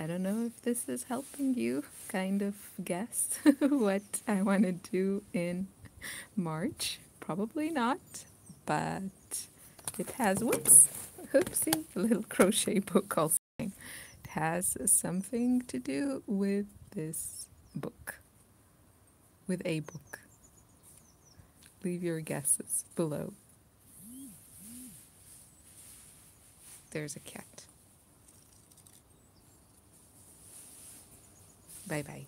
I don't know if this is helping you kind of guess what I want to do in March. Probably not, but it has, whoops, oopsie, a little crochet book also. It has something to do with this book, with a book. Leave your guesses below. There's a cat. Bye bye.